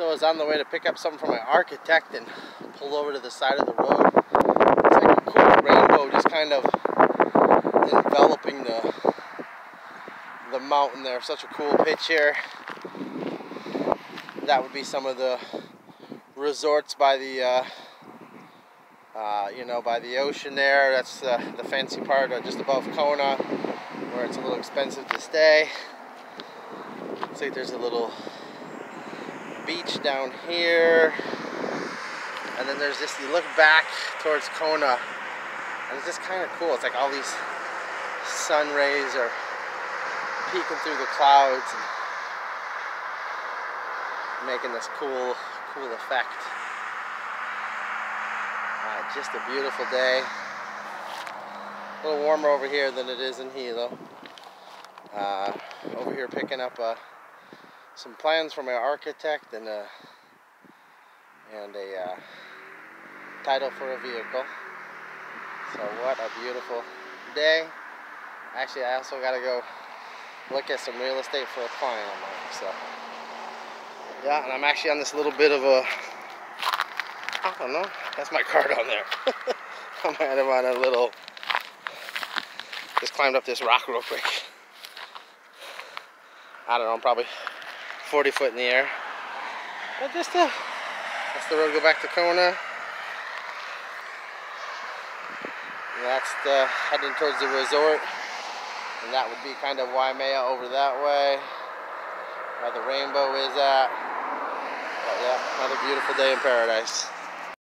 So I was on the way to pick up something from my architect and pulled over to the side of the road. It's like a cool rainbow just kind of enveloping the the mountain there. Such a cool picture. That would be some of the resorts by the uh, uh, you know by the ocean there. That's uh, the fancy part uh, just above Kona where it's a little expensive to stay. Looks like there's a little beach down here. And then there's this, you look back towards Kona, and it's just kind of cool. It's like all these sun rays are peeking through the clouds and making this cool, cool effect. Uh, just a beautiful day. A little warmer over here than it is in Hilo. Uh, over here picking up uh, some plans from my architect and a, and a uh, title for a vehicle. So what a beautiful day. Actually, I also got to go look at some real estate for a client. So yeah, and I'm actually on this little bit of a, I don't know, that's my car down there. I'm kind of on a little, just climbed up this rock real quick. I don't know, I'm probably 40 foot in the air. But just uh, that's the road go back to Kona. And that's the heading towards the resort. And that would be kind of Waimea over that way. Where the rainbow is at. But yeah, another beautiful day in paradise.